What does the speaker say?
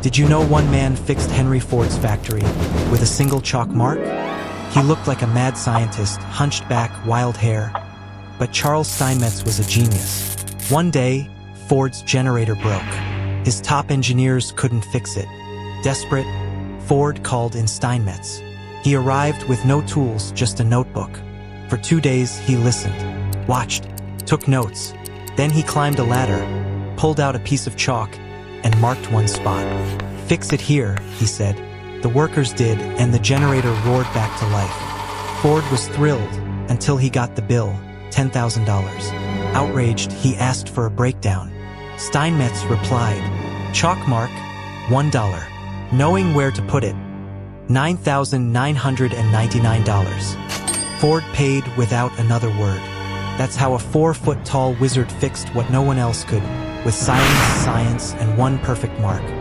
Did you know one man fixed Henry Ford's factory with a single chalk mark? He looked like a mad scientist, hunched back, wild hair. But Charles Steinmetz was a genius. One day, Ford's generator broke. His top engineers couldn't fix it. Desperate, Ford called in Steinmetz. He arrived with no tools, just a notebook. For two days, he listened, watched, took notes. Then he climbed a ladder, pulled out a piece of chalk, and marked one spot. Fix it here, he said. The workers did, and the generator roared back to life. Ford was thrilled until he got the bill, $10,000. Outraged, he asked for a breakdown. Steinmetz replied, Chalk mark, $1. Knowing where to put it, $9,999. Ford paid without another word. That's how a four-foot-tall wizard fixed what no one else could, with silence, science, and one perfect mark.